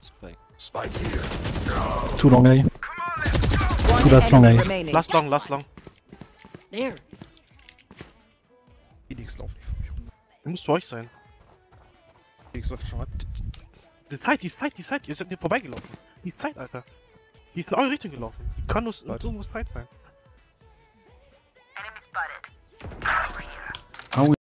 Spike. Spike here. Too long A. Too last long eh? enemy A. Last long, last long. There. Felix, lauf nicht von mir rum. Der muss bei euch sein. Felix läuft schon mal. Die Zeit, die Zeit, die Zeit. Ihr seid mir vorbeigelaufen. Die Zeit, Alter. Die ist in eure Richtung gelaufen. Die kann nur, so muss Zeit sein.